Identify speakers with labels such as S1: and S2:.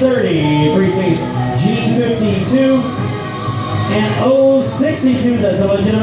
S1: 30, free space G52, and O62. That's a legitimate.